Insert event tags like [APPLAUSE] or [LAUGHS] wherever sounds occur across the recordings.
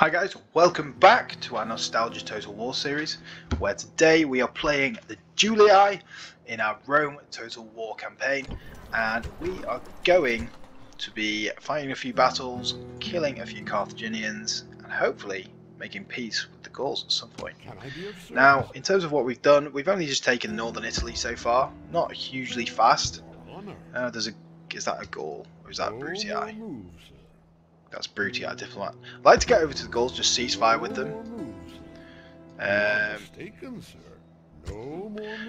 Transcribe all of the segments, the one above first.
Hi guys, welcome back to our Nostalgia Total War series, where today we are playing the Julii in our Rome Total War campaign, and we are going to be fighting a few battles, killing a few Carthaginians, and hopefully making peace with the Gauls at some point. Now, in terms of what we've done, we've only just taken northern Italy so far, not hugely fast. Uh, there's a, is that a Gaul, or is that a Brutii? That's Brutii, our diplomat. I'd like to get over to the Gauls, just ceasefire with them. Um,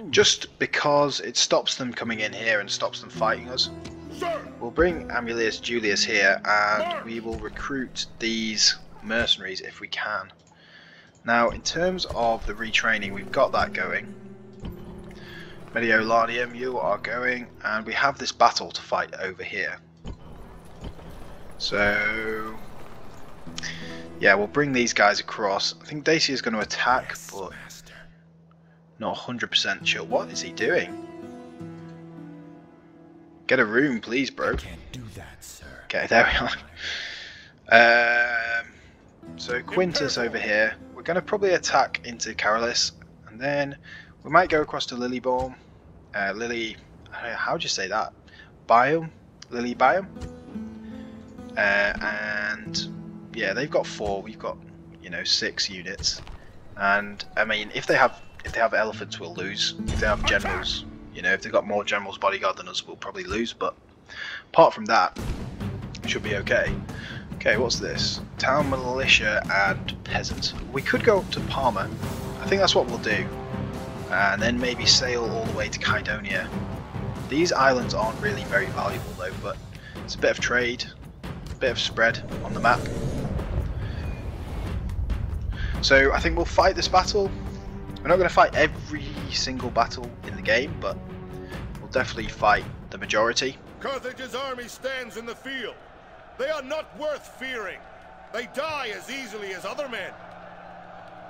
just because it stops them coming in here and stops them fighting us. We'll bring Amulius Julius here and we will recruit these mercenaries if we can. Now, in terms of the retraining, we've got that going. Mediolanium, you are going, and we have this battle to fight over here. So, yeah, we'll bring these guys across. I think Dacia is going to attack, but not 100% sure. What is he doing? Get a room, please, bro. Can't do that, sir. Okay, there we are. Um, so Quintus over here. We're going to probably attack into Caralis, and then we might go across to Lilybaeum. Uh, Lily, how do you say that? Biome? Lily Biome? Uh, and yeah, they've got four. We've got you know six units, and I mean if they have if they have elephants, we'll lose. If they have generals, you know, if they've got more generals bodyguard than us, we'll probably lose. But apart from that, should be okay. Okay, what's this? Town militia and peasants. We could go up to Parma. I think that's what we'll do. And then maybe sail all the way to Kydonia. These islands aren't really very valuable though, but it's a bit of trade bit of spread on the map. So I think we'll fight this battle. We're not going to fight every single battle in the game, but we'll definitely fight the majority. Carthage's army stands in the field. They are not worth fearing. They die as easily as other men.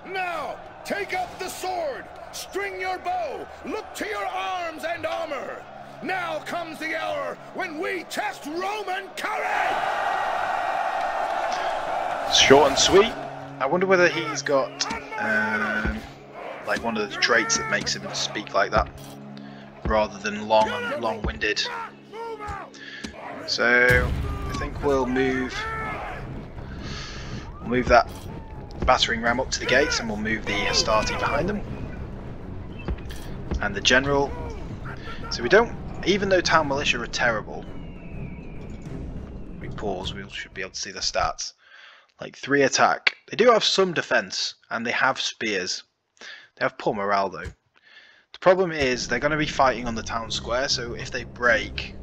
Now, take up the sword, string your bow, look to your arms and armor. Now comes the hour when we test Roman courage! Short and sweet. I wonder whether he's got um, like one of the traits that makes him speak like that, rather than long and long-winded. So I think we'll move, we'll move that battering ram up to the gates, and we'll move the Hastati behind them, and the general. So we don't even though town militia are terrible, we pause, we should be able to see the stats. Like 3 attack. They do have some defense, and they have spears. They have poor morale though. The problem is they're going to be fighting on the town square, so if they break,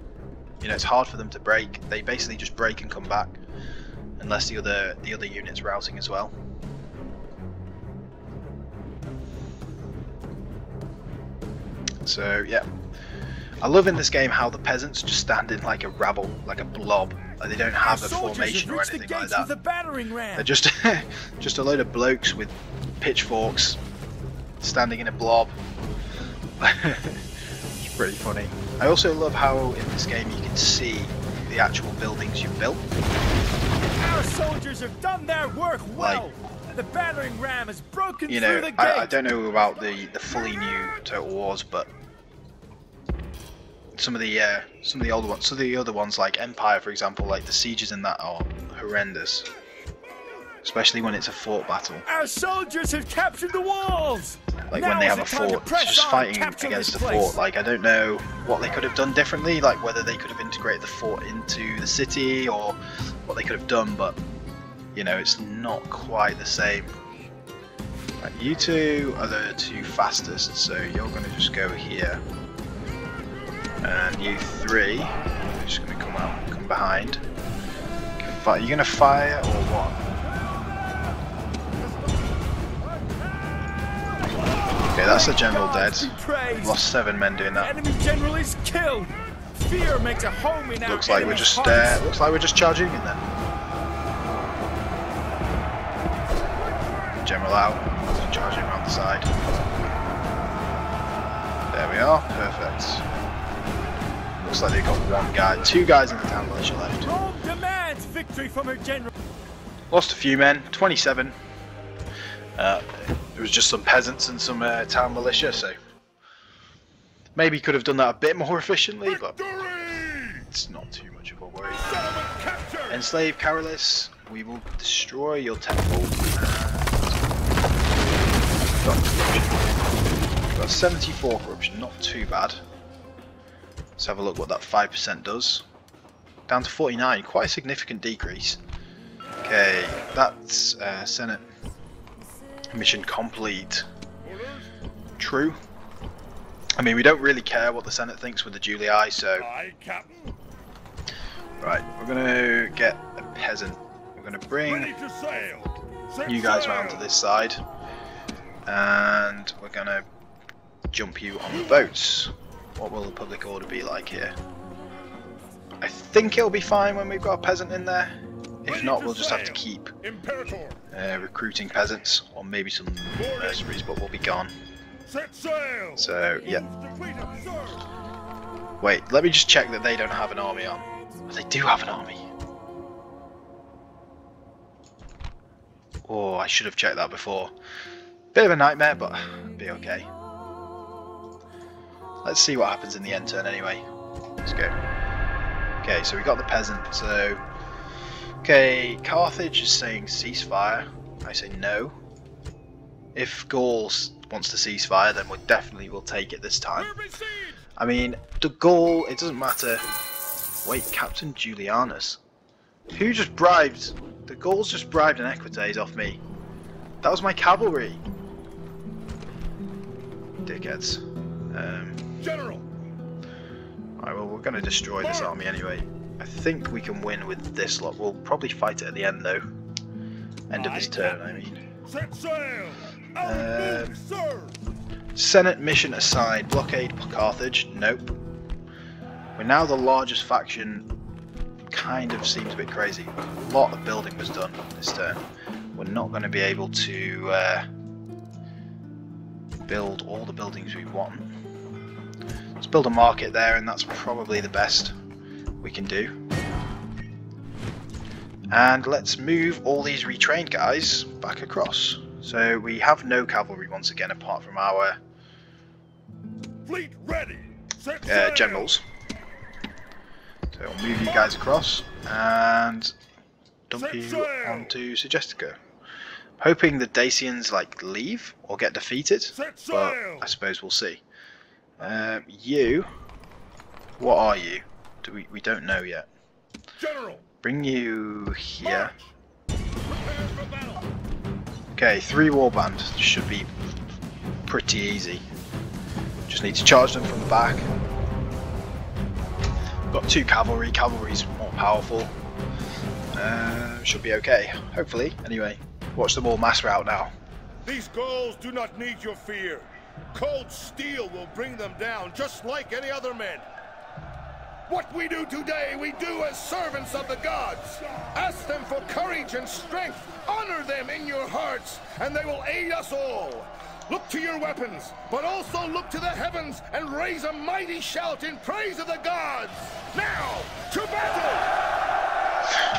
you know, it's hard for them to break. They basically just break and come back, unless the other the other unit's routing as well. So yeah, I love in this game how the peasants just stand in like a rabble, like a blob. Like they don't have a formation or anything like that. The They're just [LAUGHS] just a load of blokes with pitchforks standing in a blob. [LAUGHS] it's pretty funny. I also love how in this game you can see the actual buildings you've built. Our soldiers have done their work well. Like, the battering ram has broken you know, through the gate. I, I don't know about the the fully new Total Wars, but some of the uh, some of the older ones, some of the other ones like Empire, for example, like the sieges in that are horrendous, especially when it's a fort battle. Our soldiers have captured the walls. Like now when they have a fort, just fighting against the fort. Like I don't know what they could have done differently, like whether they could have integrated the fort into the city or what they could have done, but you know it's not quite the same. Right, you two are the two fastest, so you're going to just go here. And you three, are just going to come out, come behind. Are you going to fire or what? Okay, that's a general dead. Lost seven men doing that. Enemy general is killed. Fear makes a home in Looks like we're just uh, looks like we're just charging in then. General out, charging around the side. There we are, perfect. Looks like they got one guy, two guys in the town militia left. Rome demands victory from her general. Lost a few men, 27. Uh, there was just some peasants and some uh, town militia, so maybe could have done that a bit more efficiently, but it's not too much of a worry. Enslave Caralis, we will destroy your temple. Got 74 corruption, not too bad. Let's have a look what that 5% does. Down to 49, quite a significant decrease. Okay, that's uh, Senate mission complete. True. I mean, we don't really care what the Senate thinks with the Julii, so right, we're gonna get a peasant. We're gonna bring Ready to sail. Set you guys around to this side, and we're gonna jump you on the boats. What will the public order be like here? I think it'll be fine when we've got a peasant in there. If not, we'll just have to keep uh, recruiting peasants, or maybe some mercenaries, but we'll be gone. Set sail. So, yeah. Moves depleted, sir. Wait, let me just check that they don't have an army on. They do have an army. Oh, I should have checked that before. Bit of a nightmare, but be okay. Let's see what happens in the end turn anyway. Let's go. Okay, so we got the peasant, so... Okay, Carthage is saying ceasefire. I say no. If Gaul wants to ceasefire, then we definitely will take it this time. I mean, the goal, it doesn't matter. Wait, Captain Julianus. Who just bribed? The Gauls just bribed an Equites off me. That was my cavalry. Dickheads. Um, General. Alright, well, we're going to destroy this army anyway. I think we can win with this lot. We'll probably fight it at the end, though. End of this turn, I mean. Set sail. Um. Senate mission aside, Blockade Carthage. Nope. We're now the largest faction. Kind of seems a bit crazy. A lot of building was done this turn. We're not going to be able to uh, build all the buildings we want. Let's build a market there, and that's probably the best we can do. And let's move all these retrained guys back across. So we have no cavalry once again, apart from our Fleet ready. Uh, generals. So I'll move you guys across and dump you onto Segestica. Hoping the Dacians like leave or get defeated, but. I suppose we'll see. Um, you, what are you? Do we we don't know yet. General. Bring you here. March. Prepare for battle. Okay, three warband should be pretty easy. Just need to charge them from the back. Got two cavalry. Cavalry's more powerful. Uh, should be okay. Hopefully. Anyway, watch them all mass route now. These Gauls do not need your fear. Cold steel will bring them down, just like any other men. What we do today, we do as servants of the gods. Ask them for courage and strength. Honor them in your hearts, and they will aid us all. Look to your weapons, but also look to the heavens and raise a mighty shout in praise of the gods. Now, to battle!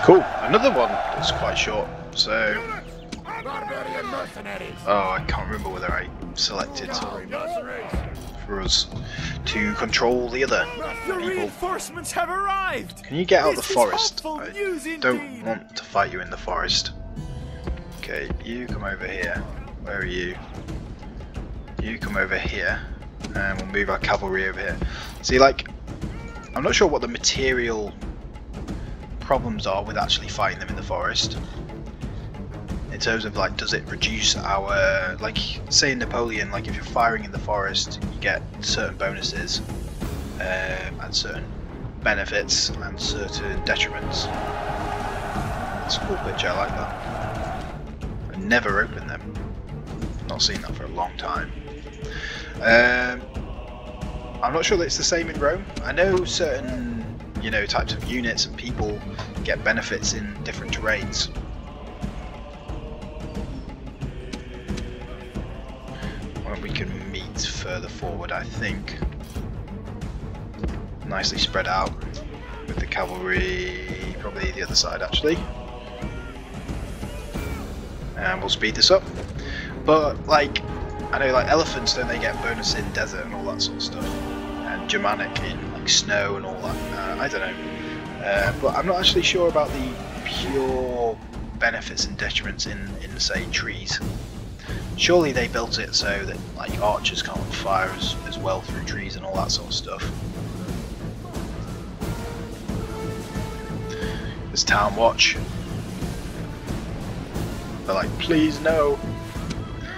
Cool. Another one that's quite short. So, Units, Barbarian mercenaries. Oh, I can't remember whether I selected for us to control the other The people. reinforcements have arrived! Can you get out This the forest? I don't want to fight you in the forest. Okay, you come over here. Where are you? You come over here. And we'll move our cavalry over here. See, like, I'm not sure what the material problems are with actually fighting them in the forest. In terms of, like, does it reduce our, like, say in Napoleon, like, if you're firing in the forest, you get certain bonuses um, and certain benefits and certain detriments. It's a cool picture, I like that. I've never opened them. Not seen that for a long time. Um, I'm not sure that it's the same in Rome. I know certain, you know, types of units and people get benefits in different terrains. Forward, I think. Nicely spread out with the cavalry, probably the other side actually. and we'll speed this up. But like, I know like elephants don't they get bonus in desert and all that sort of stuff, and Germanic in like snow and all that. Uh, I don't know, uh, but I'm not actually sure about the pure benefits and detriments in in say trees. Surely they built it so that like archers can't fire as, as well through trees and all that sort of stuff. There's Town Watch. They're like, please no.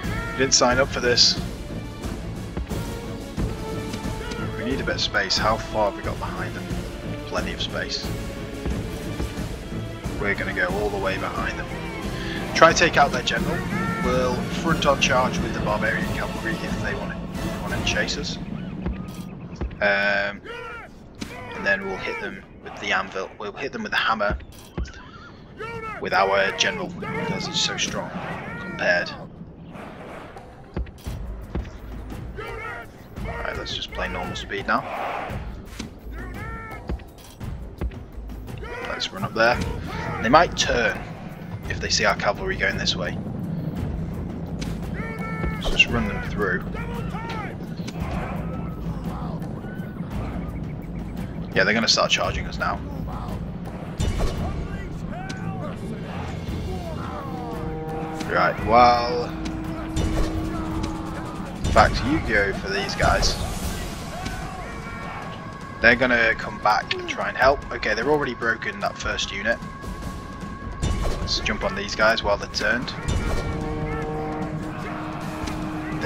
You didn't sign up for this. We need a bit of space. How far have we got behind them? Plenty of space. We're going to go all the way behind them. Try to take out their general. We'll front on charge with the barbarian cavalry if they want to, want to chase us. Um, and then we'll hit them with the anvil. We'll hit them with the hammer with our general because he's so strong compared. Alright, let's just play normal speed now. Let's run up there. They might turn if they see our cavalry going this way. Let's run them through. Yeah, they're going to start charging us now. Right, well... In fact, you go for these guys. They're going to come back and try and help. Okay, they're already broken that first unit. Let's jump on these guys while they're turned.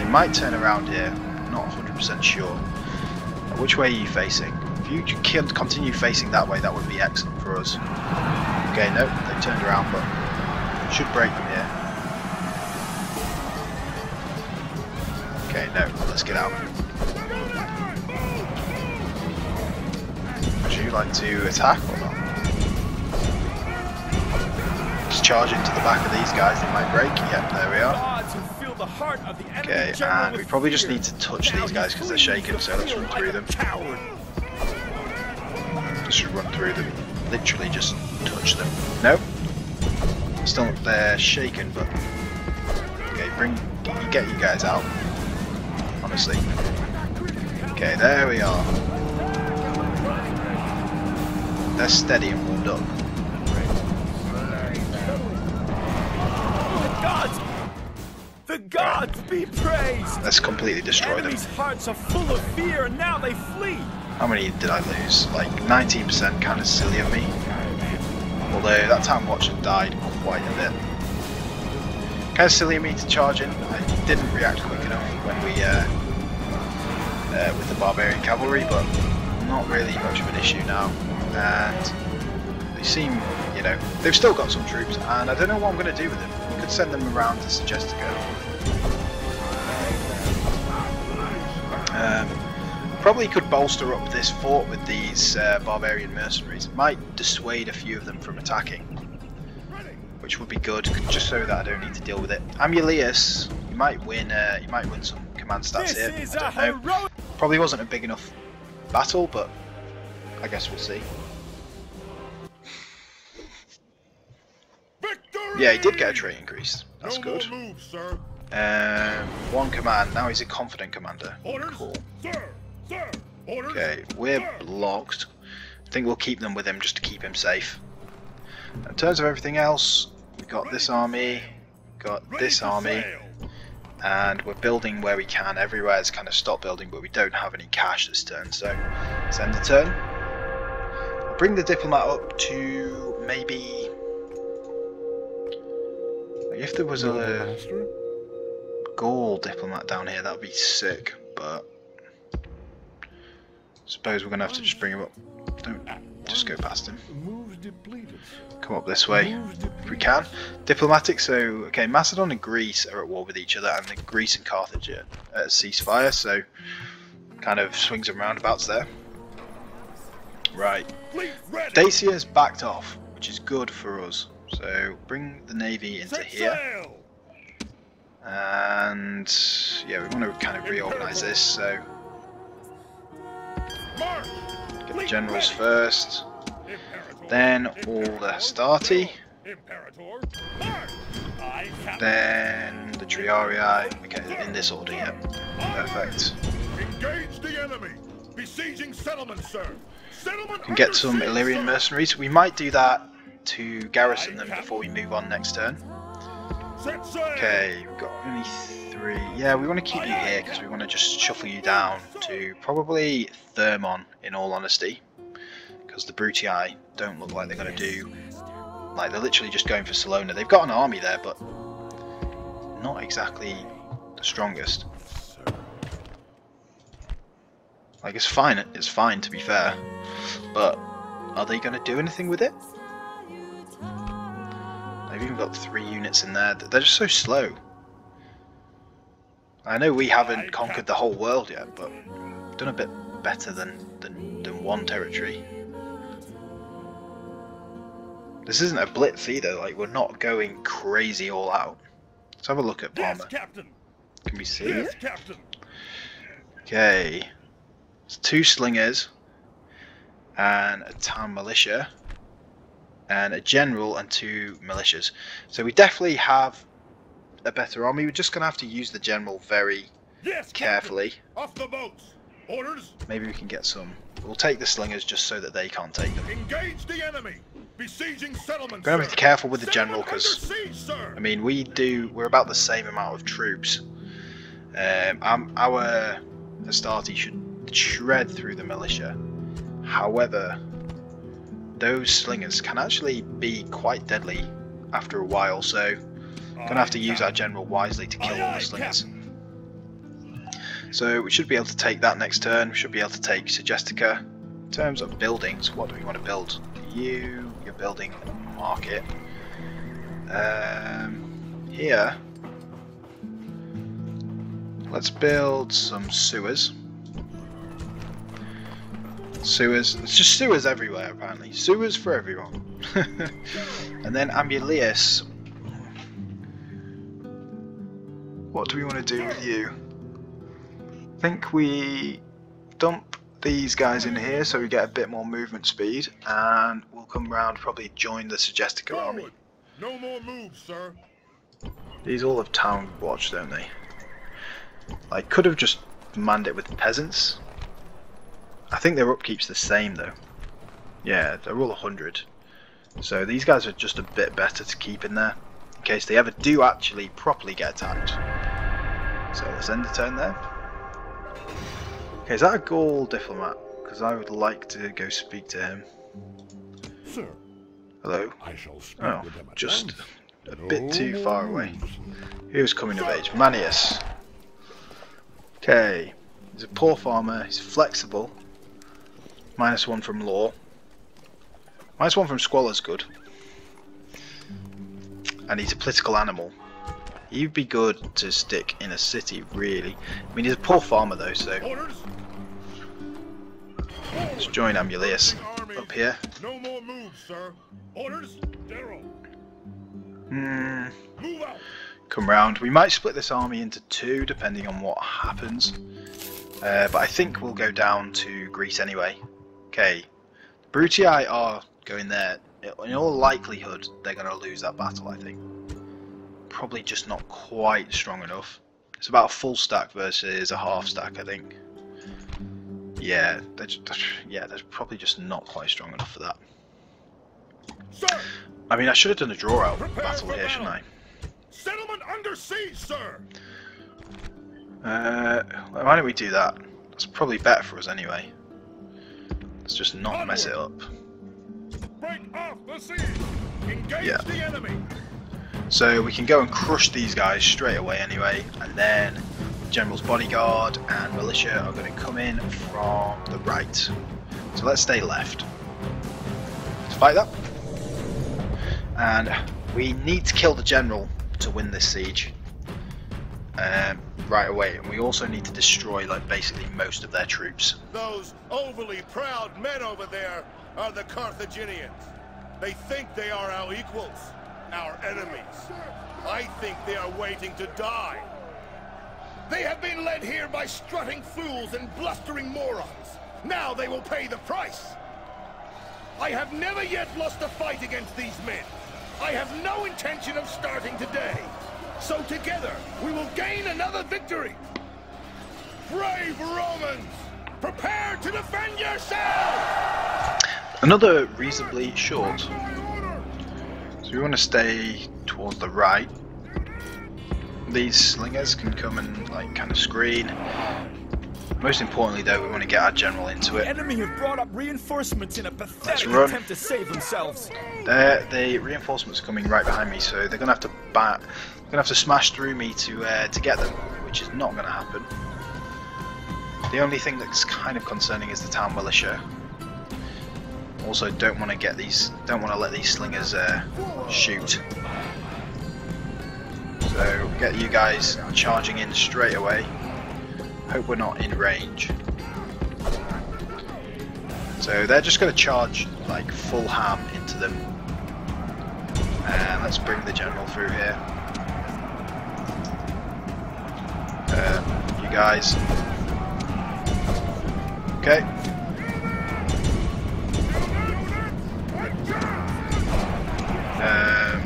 Might turn around here, not 100% sure. Uh, which way are you facing? If you can continue facing that way, that would be excellent for us. Okay, no, they turned around, but should break from here. Okay, no, let's get out. Would you like to attack or not? Just charge into the back of these guys, they might break. Yep, there we are. Okay, and we probably just need to touch these guys because they're shaking, so let's run through them. Just run through them. Literally just touch them. Nope. Still, they're shaken, but... Okay, bring... Get you guys out. Honestly. Okay, there we are. They're steady and warmed up. Be praised! Let's completely destroy them. Enemies' hearts are full of fear and now they flee! How many did I lose? Like 19% kind of silly of me. Although that town watch had died quite a bit. Kind of silly of me to charge in. I didn't react quick enough when we uh, uh, with the barbarian cavalry, but not really much of an issue now. And they seem, you know, they've still got some troops, and I don't know what I'm going to do with them. I could send them around to Segestica. Um, probably could bolster up this fort with these uh, barbarian mercenaries. Might dissuade a few of them from attacking, which would be good, just so that I don't need to deal with it. Amulius, you might win. Uh, you might win some command stats This here. I don't know. Probably wasn't a big enough battle, but I guess we'll see. Victory! Yeah, he did get a trait increase. That's no good. More Um, one command. Now he's a confident commander. Cool. sir, sir. Orders. Okay, we're blocked. I think we'll keep them with him just to keep him safe. In terms of everything else, we've got this army, got this army, and we're building where we can. Everywhere it's kind of stopped building, but we don't have any cash this turn, so let's end the turn. I'll bring the diplomat up to maybe. If there was a Gaul diplomat down here, that'd be sick, but. Suppose we're gonna have to just bring him up. Don't just go past him. Come up this way if we can. Diplomatic, so okay, Macedon and Greece are at war with each other, and the Greece and Carthage are at ceasefire, so kind of swings and roundabouts there. Right. Dacia's backed off, which is good for us. So bring the navy into here. And yeah, we want to kind of reorganize this. So get the generals first, then all the Hastati. Imperator. March. Aye, Captain. Then the Triarii. Okay, in this order, yeah. Perfect. Engage the enemy. Besieging settlement, sir. Settlement Can get some Illyrian mercenaries. We might do that to garrison them before we move on next turn. Okay, we've got only three. Yeah, we want to keep you here because we want to just shuffle you down to probably Thermon, in all honesty. Because the Brutii don't look like they're going to do. Like, they're literally just going for Salona. They've got an army there, but not exactly the strongest. Like, it's fine, it's fine to be fair. But are they going to do anything with it? They've even got three units in there. They're just so slow. I know we haven't conquered the whole world yet, but we've done a bit better than, than, than one territory. This isn't a blitz either, like we're not going crazy all out. Let's have a look at Palma. Captain. Can we see it? Okay. It's two slingers and a town militia and a general and two militias. So we definitely have a better army. We're just gonna have to use the general very Yes, Captain. carefully. Off the boats. Orders. Maybe we can get some. We'll take the slingers just so that they can't take them. Engage the enemy. Besieging settlement, Gonna have to be careful with the general because under siege, sir. I mean we do we're about the same amount of troops. Um, um, our Hastati should shred through the militia. However, those slingers can actually be quite deadly after a while, so gonna have to use our general wisely to kill all the slingers. So we should be able to take that next turn. We should be able to take Segestica. In terms of buildings, what do we want to build? You, you're building a market. Um, here, let's build some sewers. Sewers, it's just sewers everywhere apparently. Sewers for everyone. [LAUGHS] and then Amulius. What do we want to do with you? I think we dump these guys in here so we get a bit more movement speed and we'll come round probably join the Segestica army. No more moves, sir. These all have town watch, don't they? I could have just manned it with peasants. I think their upkeep's the same though. Yeah, they're all 100. So these guys are just a bit better to keep in there in case they ever do actually properly get attacked. So let's end the turn there. Okay, is that a Gaul diplomat? Because I would like to go speak to him. Sir, Hello? I shall speak Oh, just a bit too far away. moves. Who's coming of age? Manius. Okay. He's a poor farmer. He's flexible. Minus one from law. Minus one from squalor's good. And he's a political animal. He'd be good to stick in a city, really. I mean, he's a poor farmer though, so Orders. let's join Amulius up here. No more moves, sir. Orders. Darrow. Hmm. Come round. We might split this army into two, depending on what happens. Uh, but I think we'll go down to Greece anyway. Okay, the Brutii are going there. In all likelihood, they're going to lose that battle. I think. Probably just not quite strong enough. It's about a full stack versus a half stack, I think. Yeah, they're just, yeah, they're probably just not quite strong enough for that. Sir. I mean, I should have done a draw out battle here, shouldn't I? Settlement under siege, sir. Uh, why don't we do that? That's probably better for us anyway. Let's just not mess it up. Break off the siege. Engage Yeah. the enemy. So we can go and crush these guys straight away anyway, and then General's bodyguard and militia are going to come in from the right. So let's stay left. Let's fight that. And we need to kill the general to win this siege. Um, right away, and we also need to destroy like basically most of their troops. Those overly proud men over there are the Carthaginians. They think they are our equals, our enemies. I think they are waiting to die. They have been led here by strutting fools and blustering morons. Now they will pay the price. I have never yet lost a fight against these men. I have no intention of starting today. So together, we will gain another victory. Brave Romans, prepare to defend yourselves! Another reasonably short. So we want to stay towards the right. These slingers can come and like kind of screen. Most importantly though, we want to get our general into The it. enemy have brought up reinforcements in a pathetic attempt to save themselves. They're, the reinforcements are coming right behind me, so they're gonna have to bat. Gonna have to smash through me to uh, to get them, which is not gonna happen. The only thing that's kind of concerning is the town militia. Also, don't want to get these. Don't want to let these slingers uh, shoot. So get you guys charging in straight away. Hope we're not in range. So they're just going to charge like full ham into them. And let's bring the general through here. Guys. Okay. Um,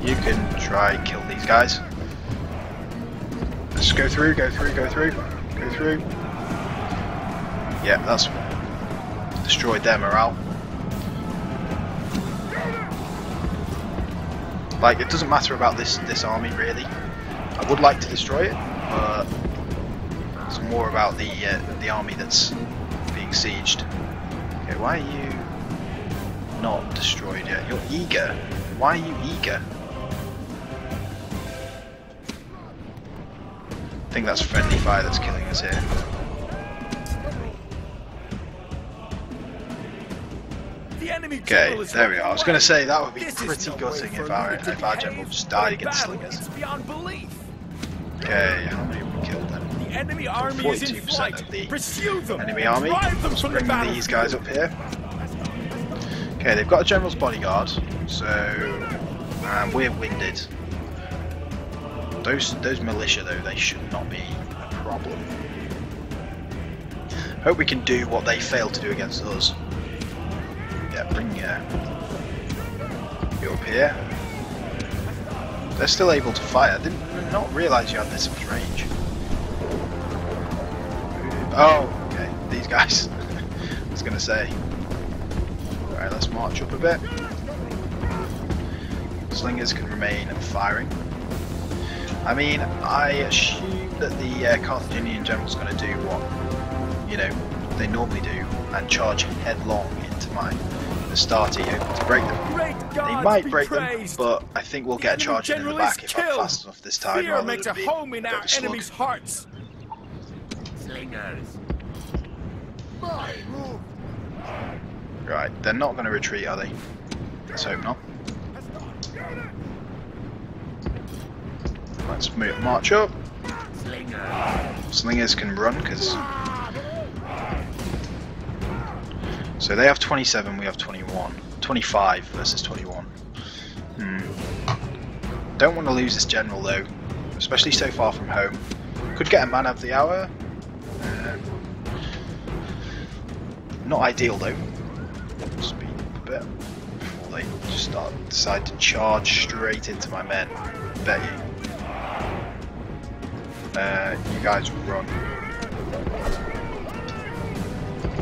you can try kill these guys. Let's go through, go through, go through, go through. Yeah, that's destroyed their morale. Like, it doesn't matter about this this army really. I would like to destroy it, but it's more about the uh, the army that's being sieged. Okay, why are you not destroyed yet? You're eager. Why are you eager? I think that's friendly fire that's killing us here. Okay, there we are. I was going to say that would be pretty gutting if our if our general just died against slingers. is beyond belief. Okay, how many enemy army is in 42% flight. of the Pursue them. Enemy army. Drive them Let's from the bring battlefield. these guys up here. Okay, they've got a general's bodyguard, so and we're winded. Those those militia though, they should not be a problem. Hope we can do what they failed to do against us. Yeah, bring uh, you up here. They're still able to fire. didn't not realise you had this much range. Oh, okay. These guys. [LAUGHS] I was gonna say. Alright, let's march up a bit. Slingers can remain firing. I mean, I assume that the uh, Carthaginian general's going to do what, you know, they normally do and charge headlong into my Hastati, hoping to break them. They might break them, but I think we'll get a charge in the back if I'm fast enough this time. Fear rather makes a than being home in our of a hearts. Slingers. Right, they're not going to retreat, are they? Let's hope not. Let's move, march up. Slingers can run because. So they have 27, we have 21. 25 versus 21. Hmm. Don't want to lose this general though, especially so far from home. Could get a man of the hour. Not ideal though. Speed up a bit before they just start decide to charge straight into my men. Bet you. Uh, you guys run.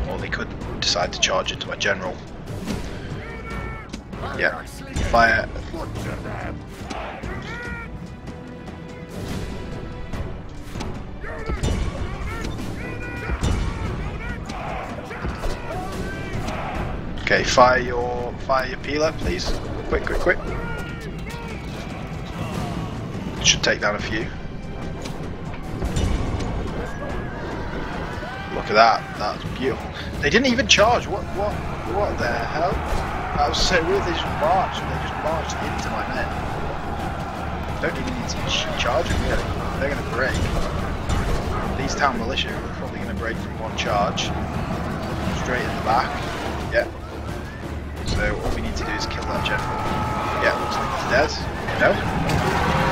Or they could decide to charge into my general. Yeah. Fire. Okay, fire your fire your pila, please. Quick, quick, quick. Should take down a few. Look at that. That's beautiful. They didn't even charge. What? What? What the hell? That was so weird. They just marched. They just marched into my men. Don't even need to ch- charge them really. They're going to break. These town militia are probably going to break from one charge. Straight in the back. To do is kill that general. Yeah, looks like he's dead. No?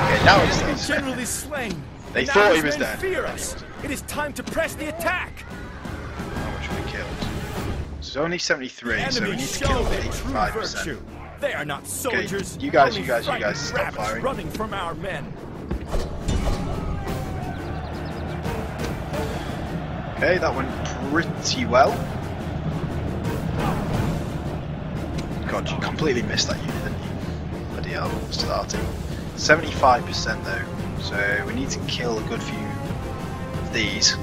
Okay, now he's dead. general is slain. They Now thought he was dead. Fear us. It is time to press the attack. How much we killed? It's only 73, so we need to kill their 85%. They are not soldiers. you guys, you guys, you guys, stop firing. running from our men. Okay, that went pretty well. God, you completely missed that unit, didn't you? Bloody hell, starting. 75% though, so we need to kill a good few of these.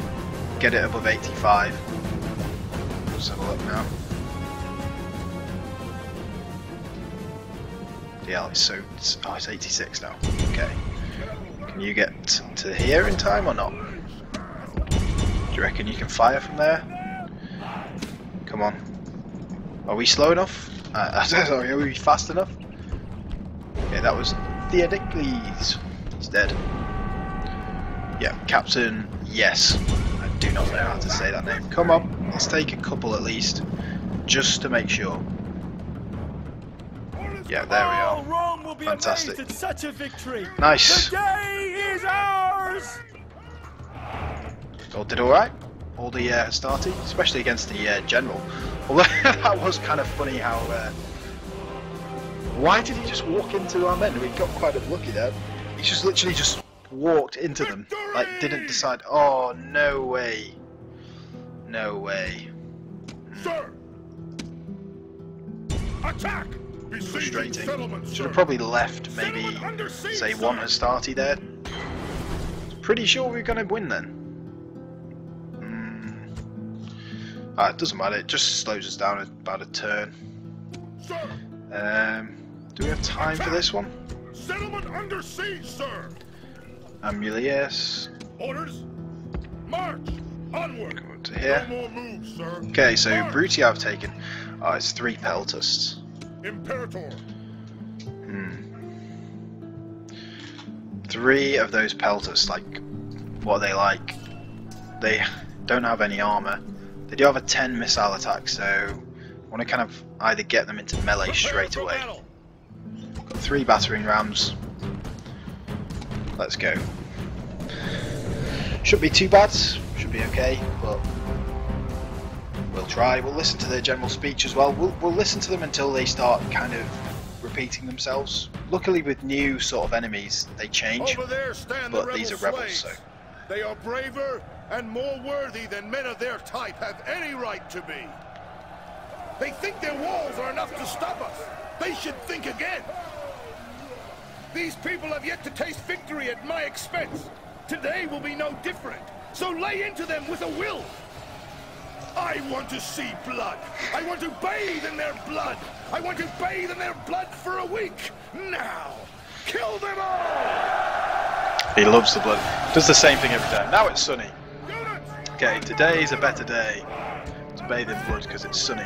Get it above 85. Let's have a look now. Yeah, it's so it's, oh, it's 86 now. Okay. Can you get to here in time or not? Do you reckon you can fire from there? Come on. Are we slow enough? Uh, [LAUGHS] sorry, are we fast enough? Okay, that was Theodicles. He's dead. Yeah, Captain, yes. I do not know how to say that name. Come on, let's take a couple at least, just to make sure. Yeah, there we All are. Rome will be Fantastic. at such a victory. Nice. The day is ours. All did alright. All the uh, Hastati, especially against the uh, General. Although [LAUGHS] that was kind of funny how. Uh, why did he just walk into our men? We got quite unlucky there. He just literally just walked into them. Like, didn't decide. Oh, no way. No way. Sir! Attack! Frustrating. Should have probably left maybe, Settlement under siege, say, one Hastati there. Pretty sure we are going to win then. Ah, it doesn't matter. It just slows us down about a turn. Um, do we have time for this one? Settlement under siege, sir! Amulius. Orders? March! Onward! Go to No here. more moves. Okay, so March! Brutii I've taken. Oh, it's three Peltasts. Imperator! Hmm. Three of those Peltasts, like, what are they like? They don't have any armor. They do have a 10 missile attack, so I want to kind of either get them into melee straight away. Got three battering rams. Let's go. Should be too bad. Should be okay, but we'll try. We'll listen to their general speech as well. We'll, we'll listen to them until they start kind of repeating themselves. Luckily, with new sort of enemies, they change. There the But rebel these are rebels, slaves. so- They are braver and more worthy than men of their type have any right to be. They think their walls are enough to stop us. They should think again. These people have yet to taste victory at my expense. Today will be no different. So lay into them with a will. I want to see blood. I want to bathe in their blood. I want to bathe in their blood for a week. Now, kill them all! He loves the blood. Does the same thing every time. Now it's sunny. Okay, today is a better day to bathe in blood because it's sunny.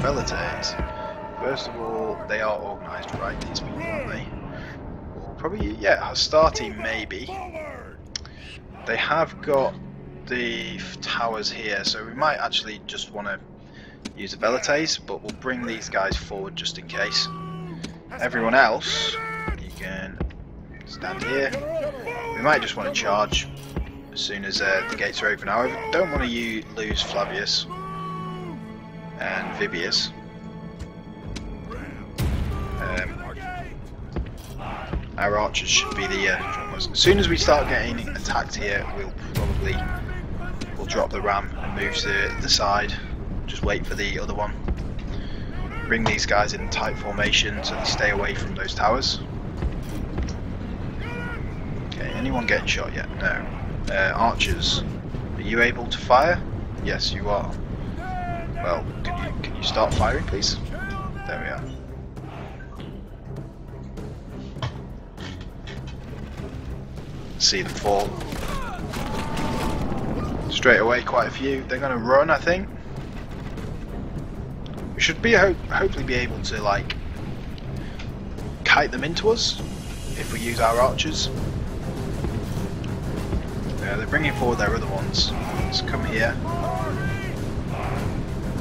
Velites. First of all, they are organised right, these people, aren't they? Probably, yeah, Hastati maybe. They have got the towers here, so we might actually just want to use the Velites, but we'll bring these guys forward just in case. Everyone else, you can stand here. We might just want to charge as soon as uh, the gates are open. However, don't want to lose Flavius and Vibius. Um, our archers should be the uh, drummers. As soon as we start getting attacked here, we'll probably we'll drop the ram and move to the side. Just wait for the other one. Bring these guys in tight formation so they stay away from those towers. Okay, anyone getting shot yet? No. Uh, archers, are you able to fire? Yes, you are. Well, can you can you start firing, please? There we are. See them fall. Straight away, quite a few. They're going to run, I think. We should be ho hopefully be able to like kite them into us if we use our archers. Yeah, they're bringing forward their other ones. Let's come here.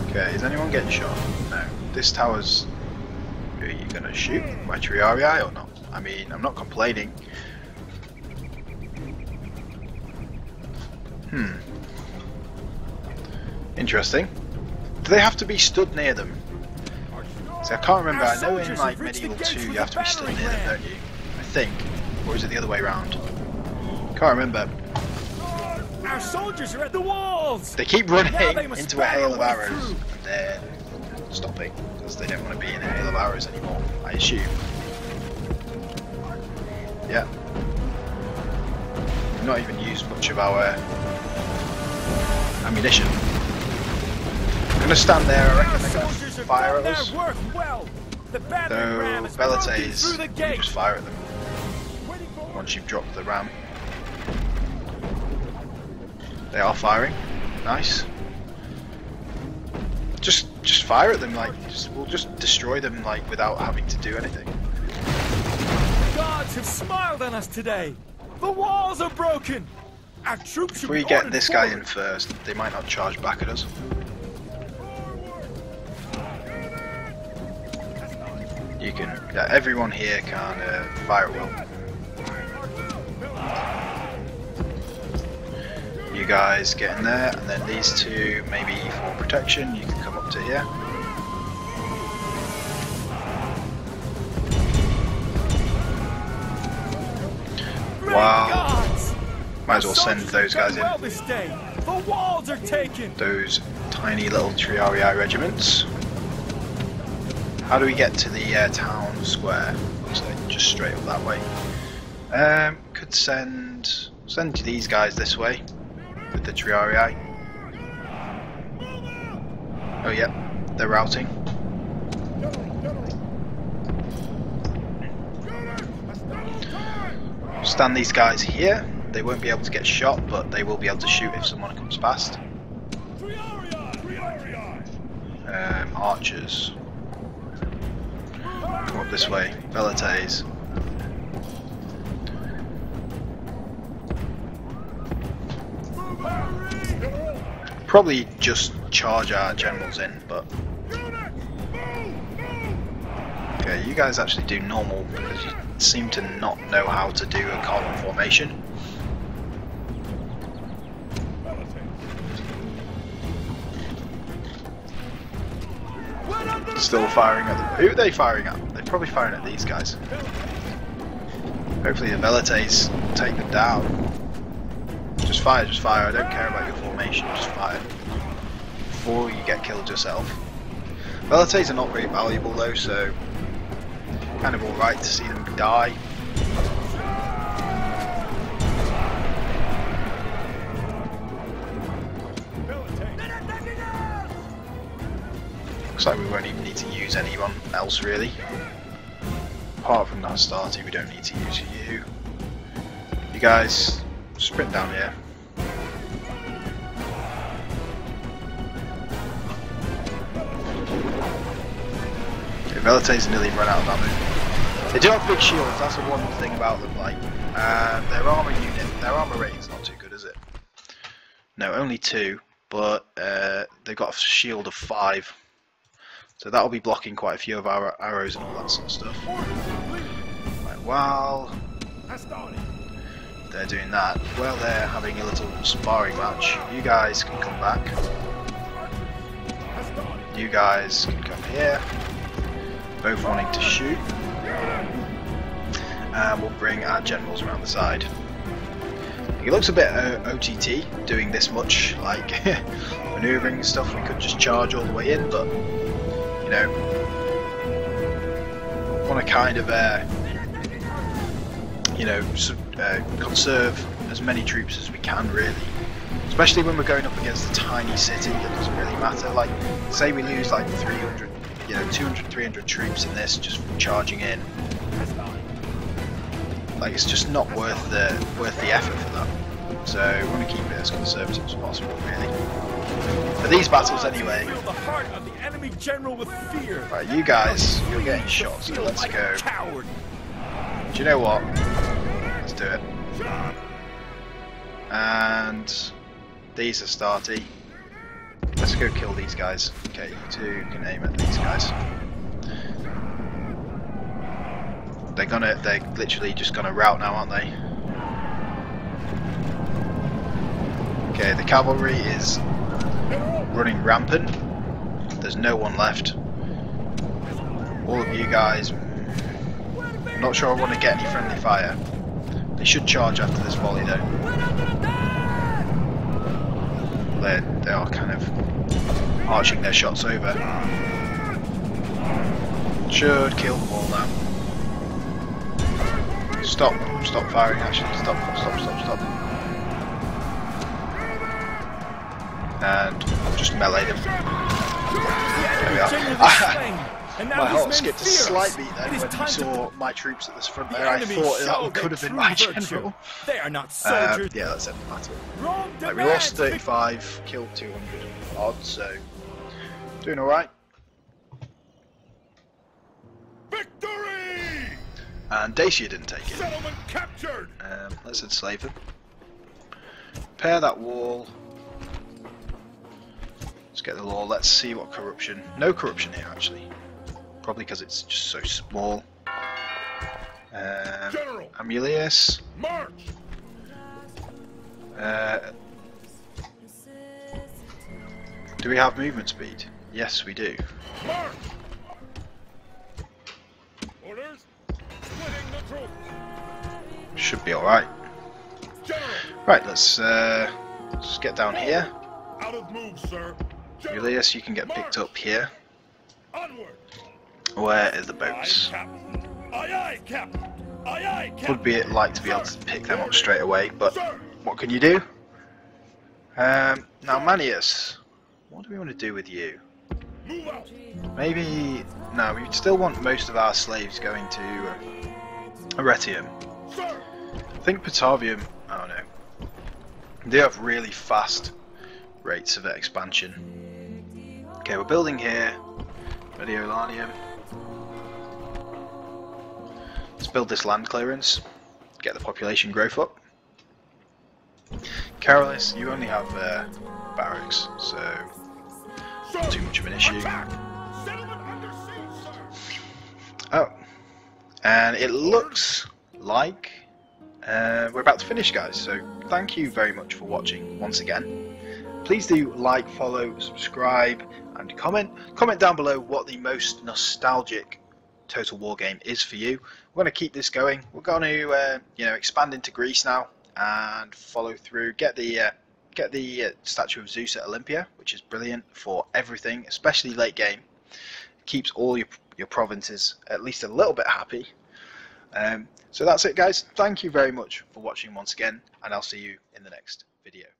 Okay, is anyone getting shot? No. This tower's. Are you gonna shoot? My Triarii or not? I mean, I'm not complaining. Hmm. Interesting. Do they have to be stood near them? See, I can't remember. I know in like have reached the Medieval gates 2 you have to be stood near them, don't you? I think. Or is it the other way around? Can't remember. Our soldiers are at the walls! They keep running they into a hail of arrows and then stopping because they don't want to be in a hail of arrows anymore, I assume. Yeah. We've not even used much of our ammunition. I'm gonna stand there, I reckon they're gonna fire at us. well! The battering ram So is broken Velites, through the you just fire at them once you've dropped the ram. They are firing. Nice. Just just fire at them like just, we'll just destroy them like without having to do anything. The gods have smiled on us today! The walls are broken! Our troops should If we get this guy in first, they might not charge back at us. You can, yeah, everyone here can uh, fire at guys get in there, and then these two, maybe for protection, you can come up to here. Wow. Might as well send those guys in. The walls are taken! Those tiny little Triarii regiments. How do we get to the uh, town square? Looks like just straight up that way. Um, could send send these guys this way the Triarii. Oh yeah, they're routing. Stand these guys here. They won't be able to get shot, but they will be able to shoot if someone comes past. Um, archers. Come up this way. Velites. Probably just charge our generals in, but okay, you guys actually do normal because you seem to not know how to do a column formation. Still firing at them. Who are they firing at? They're probably firing at these guys. Hopefully the Velites take them down. Just fire, just fire. I don't care about your formation, just fire. Before you get killed yourself. Velites are not very valuable though, so kind of alright to see them die. Looks like we won't even need to use anyone else really. Apart from that starter, we don't need to use you. You guys, sprint down here. Okay, Velites nearly run out of ammo. They do have big shields, that's the one thing about them, like, uh, their armor unit, their armor rating's not too good, is it? No, only two, but uh, they've got a shield of five. So that'll be blocking quite a few of our arrows and all that sort of stuff. Right, while they're doing that, while they're having a little sparring match, you guys can come back. You guys can come here, both wanting to shoot. And we'll bring our generals around the side. It looks a bit uh, OTT doing this much, like [LAUGHS] maneuvering stuff. We could just charge all the way in, but you know, want to kind of, uh, you know, uh, conserve as many troops as we can, really. Especially when we're going up against a tiny city that doesn't really matter. Like, say we lose like 300, you know, 200, 300 troops in this just from charging in. Like, it's just not worth the worth the effort for that. So we want to keep it as conservative as possible, really. For these battles, anyway. Fill the heart of the enemy general with fear. Right, you guys, you're getting shot, so let's go. Do you know what? Let's do it. And these are starty. Let's go kill these guys. Okay, you two can aim at these guys. They're gonna, they're literally just gonna rout now, aren't they? Okay, the cavalry is running rampant. There's no one left. all of you guys. I'm not sure I want to get any friendly fire. They should charge after this volley though. They they are kind of arching their shots over. Should kill them all now. Stop, stop firing actually, stop, stop, stop, stop. And just melee them. There we are. [LAUGHS] My heart skipped a slight beat then when you saw my troops at this front there. I thought that could have been my general. They are not Um, soldiers. yeah, that's. That's it. Wrong Like, we lost 35, killed 200 odd, so doing alright. Victory! And Dacia didn't take it. Settlement captured! Um, let's enslave them. Repair that wall. Let's get the law. Let's see what corruption. No corruption here, actually. Probably because it's just so small. Um, General, Amulius. march! Uh, do we have movement speed? Yes, we do. March! Orders? Splitting the troops! Should be alright. General, Right, let's uh, just get down here. out of move, sir. General, Amulius, you can get picked up here. onward! Where are the boats? Would be it like to be able to pick them up straight away, but what can you do? Um, now, Manius, what do we want to do with you? Maybe, no, we'd still want most of our slaves going to uh, Arretium. Sir, I think Patavium, oh no, they have really fast rates of expansion. Okay, we're building here, Mediolanium. Let's build this land clearance, get the population growth up. Caralis, you only have uh, barracks, so not too much of an issue. Attack! Settlement under siege, sir. Oh, and it looks like uh, we're about to finish, guys. So thank you very much for watching once again. Please do like, follow, subscribe, and comment. Comment down below what the most nostalgic Total War game is for you. We're going to keep this going. We're going to, uh, you know, expand into Greece now and follow through. Get the uh, get the uh, statue of Zeus at Olympia, which is brilliant for everything, especially late game. Keeps all your your provinces at least a little bit happy. Um, so that's it, guys. Thank you very much for watching once again, and I'll see you in the next video.